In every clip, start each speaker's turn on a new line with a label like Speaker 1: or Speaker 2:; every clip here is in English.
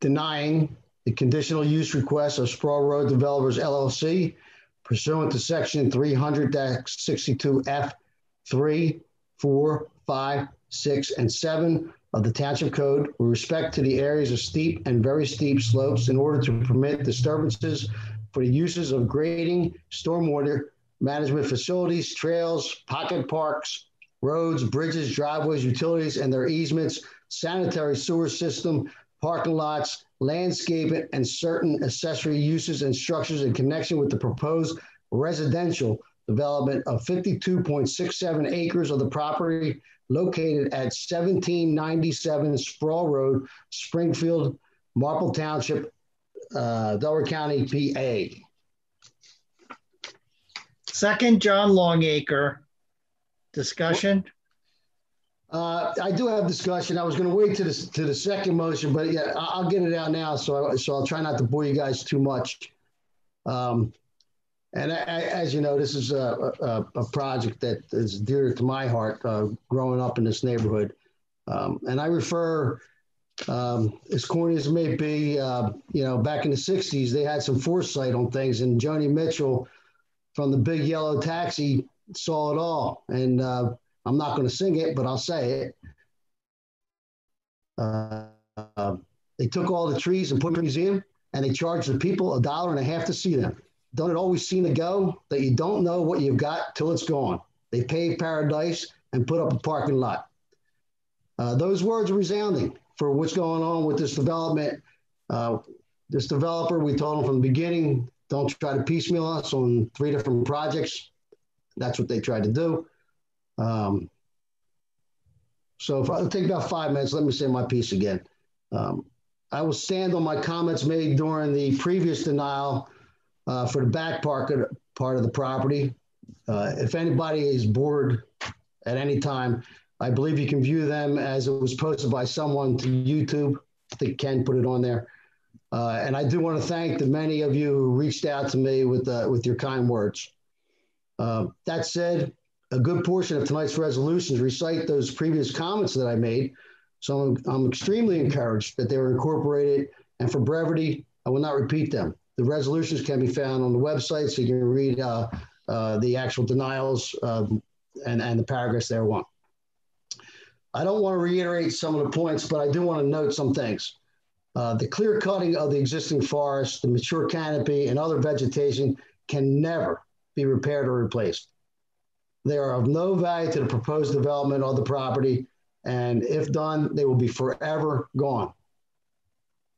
Speaker 1: denying the conditional use request of Sproul Road Developers LLC pursuant to section 300-62F 3, 4, 5, 6, and 7 of the Township Code with respect to the areas of steep and very steep slopes in order to permit disturbances for the uses of grading, stormwater management facilities, trails, pocket parks, roads, bridges, driveways, utilities, and their easements, sanitary sewer system, parking lots, landscaping, and certain accessory uses and structures in connection with the proposed residential development of 52.67 acres of the property located at 1797 Sproul Road, Springfield, Marple Township, uh, Delaware County, PA.
Speaker 2: Second, John Longacre. Discussion?
Speaker 1: Uh, I do have discussion. I was going to wait to the to the second motion, but yeah, I'll get it out now. So I, so I'll try not to bore you guys too much. Um, and I, I, as you know, this is a, a, a project that is dear to my heart. Uh, growing up in this neighborhood, um, and I refer, um, as corny as it may be, uh, you know, back in the '60s, they had some foresight on things, and Joni Mitchell from the Big Yellow Taxi saw it all. And uh, I'm not going to sing it, but I'll say it. Uh, uh, they took all the trees and put them in a museum, and they charged the people a dollar and a half to see them. Don't it always seem to go that you don't know what you've got till it's gone? They paved paradise and put up a parking lot. Uh, those words are resounding for what's going on with this development. Uh, this developer, we told them from the beginning, don't try to piecemeal us on three different projects. That's what they tried to do. Um, so if I'll take about five minutes, let me say my piece again. Um, I will stand on my comments made during the previous denial uh, for the back part of, part of the property. Uh, if anybody is bored at any time, I believe you can view them as it was posted by someone to YouTube. I think Ken put it on there. Uh, and I do want to thank the many of you who reached out to me with, uh, with your kind words. Uh, that said, a good portion of tonight's resolutions recite those previous comments that I made. So I'm, I'm extremely encouraged that they were incorporated. And for brevity, I will not repeat them. The resolutions can be found on the website, so you can read uh, uh, the actual denials um, and, and the paragraphs there one. I don't want to reiterate some of the points, but I do want to note some things. Uh, the clear cutting of the existing forest, the mature canopy, and other vegetation can never be repaired or replaced. They are of no value to the proposed development of the property, and if done, they will be forever gone.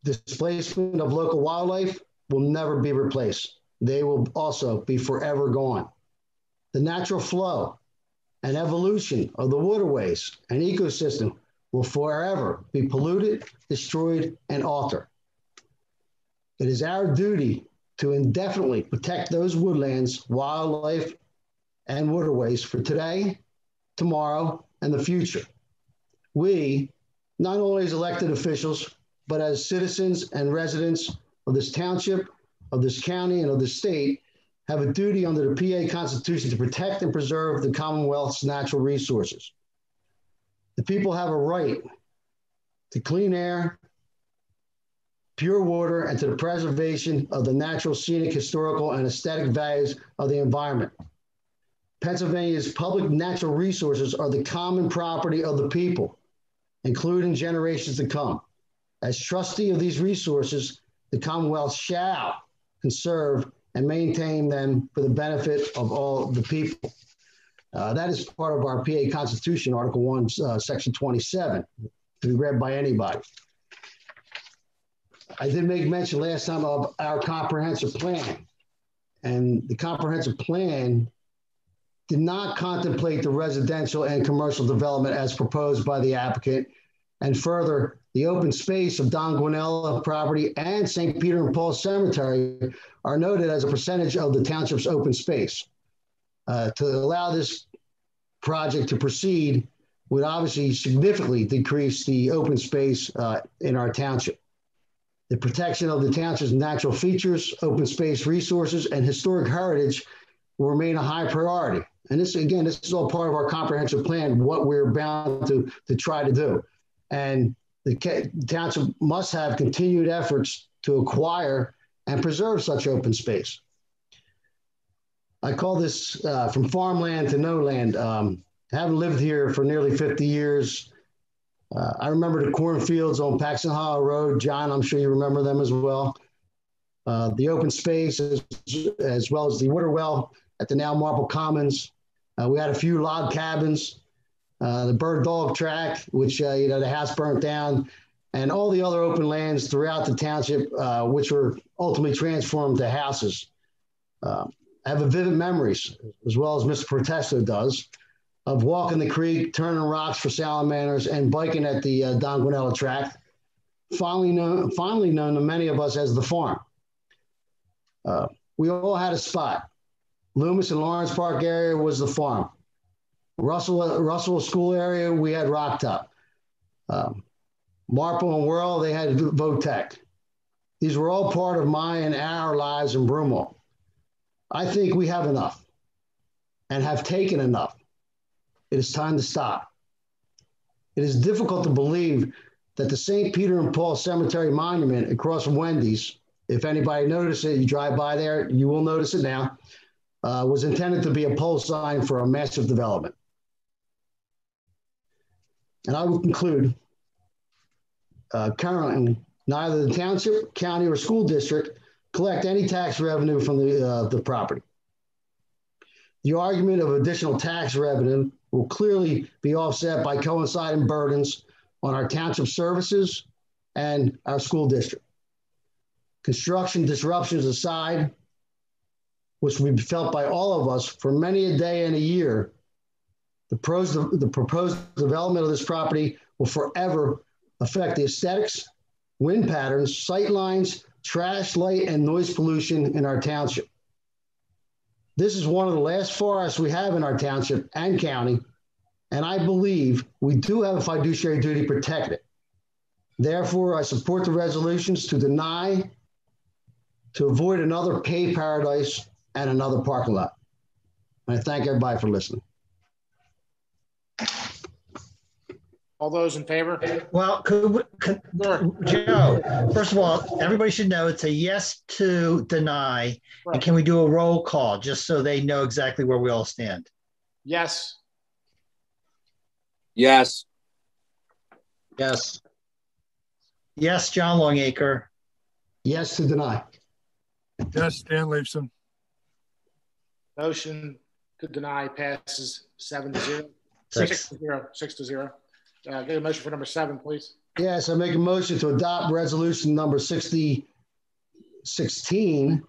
Speaker 1: Displacement of local wildlife will never be replaced. They will also be forever gone. The natural flow and evolution of the waterways and ecosystem will forever be polluted, destroyed, and altered. It is our duty to indefinitely protect those woodlands, wildlife, and waterways for today, tomorrow, and the future. We, not only as elected officials, but as citizens and residents of this township, of this county, and of the state, have a duty under the PA Constitution to protect and preserve the Commonwealth's natural resources. The people have a right to clean air, pure water, and to the preservation of the natural, scenic, historical, and aesthetic values of the environment. Pennsylvania's public natural resources are the common property of the people, including generations to come. As trustee of these resources, the Commonwealth shall conserve and maintain them for the benefit of all the people. Uh, that is part of our PA Constitution, Article 1, uh, Section 27, to be read by anybody. I did make mention last time of our comprehensive plan. And the comprehensive plan did not contemplate the residential and commercial development as proposed by the applicant. And further, the open space of Don Guanella property and St. Peter and Paul Cemetery are noted as a percentage of the township's open space. Uh, to allow this project to proceed would obviously significantly decrease the open space uh, in our township. The protection of the township's natural features, open space resources, and historic heritage will remain a high priority. And this, again, this is all part of our comprehensive plan, what we're bound to, to try to do. And the township must have continued efforts to acquire and preserve such open space. I call this uh, from farmland to no land. Um, having lived here for nearly 50 years, uh, I remember the cornfields on Paxton Hollow Road. John, I'm sure you remember them as well. Uh, the open space, as, as, well as the water well at the now Marple Commons. Uh, we had a few log cabins, uh, the bird dog track, which, uh, you know, the house burnt down, and all the other open lands throughout the township, uh, which were ultimately transformed to houses. I have vivid memories, as well as Mr. Protesto does, of walking the creek, turning rocks for salamanders, and biking at the uh, Don Guanella track, finally known, finally known to many of us as the farm. Uh, we all had a spot. Loomis and Lawrence Park area was the farm. Russell, Russell School area, we had Rock Top. Um, Marple and Whirl, they had Votech. These were all part of my and our lives in Broomall. I think we have enough and have taken enough. It is time to stop. It is difficult to believe that the St. Peter and Paul Cemetery Monument across from Wendy's, if anybody noticed it, you drive by there, you will notice it now, uh, was intended to be a pole sign for a massive development. And I will conclude uh, currently, neither the township, county, or school district collect any tax revenue from the, uh, the property. The argument of additional tax revenue will clearly be offset by coinciding burdens on our township services and our school district. Construction disruptions aside, which will be felt by all of us for many a day and a year, the, pros, the proposed development of this property will forever affect the aesthetics, wind patterns, sight lines, trash, light, and noise pollution in our township. This is one of the last forests we have in our township and county, and I believe we do have a fiduciary duty to protect it. Therefore, I support the resolutions to deny, to avoid another pay paradise and another parking lot. And I thank everybody for listening.
Speaker 3: All those in favor?
Speaker 2: Well, could, could, Joe, first of all, everybody should know it's a yes to deny. And can we do a roll call just so they know exactly where we all stand?
Speaker 3: Yes.
Speaker 4: Yes.
Speaker 2: Yes. Yes, John Longacre.
Speaker 1: Yes to deny.
Speaker 5: Yes, Dan Leifson.
Speaker 3: Motion to deny passes seven to zero.
Speaker 2: Six.
Speaker 3: Six to zero. Six to zero. Uh, get a motion for number seven, please.
Speaker 1: Yes, I make a motion to adopt resolution number 6016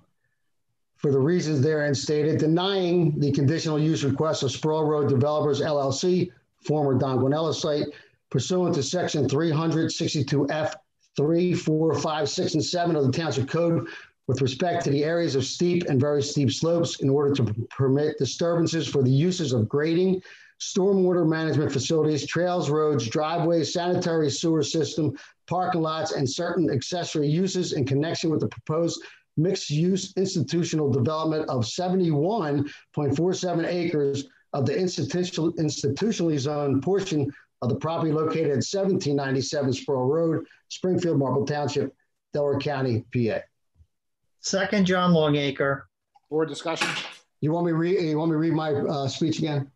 Speaker 1: for the reasons therein stated, denying the conditional use request of Sproul Road Developers LLC, former Don Guanella site, pursuant to section 362F 3, 4, 5, 6, and 7 of the Township Code with respect to the areas of steep and very steep slopes in order to permit disturbances for the uses of grading, stormwater management facilities, trails, roads, driveways, sanitary sewer system, parking lots, and certain accessory uses in connection with the proposed mixed-use institutional development of 71.47 acres of the institutional, institutionally zoned portion of the property located at 1797 Sproul Road, Springfield, Marple Township, Delaware County, PA.
Speaker 2: Second, John Longacre.
Speaker 3: Board discussion?
Speaker 1: You want me read? You want me to read my uh, speech again?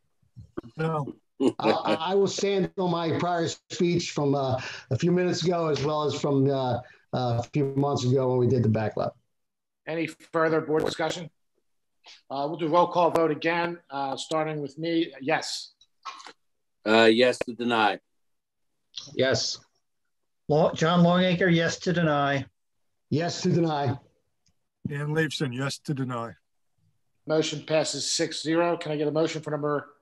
Speaker 5: No.
Speaker 1: I, I, will stand on my prior speech from uh, a few minutes ago, as well as from uh, a few months ago when we did the backlot.
Speaker 3: Any further board discussion? Uh, we'll do roll call vote again, uh, starting with me. Yes.
Speaker 4: Uh, yes to deny.
Speaker 2: Yes. John Longacre, yes to deny.
Speaker 1: Yes to deny.
Speaker 5: Dan Leifson, yes to deny.
Speaker 3: Motion passes 6 0. Can I get a motion for number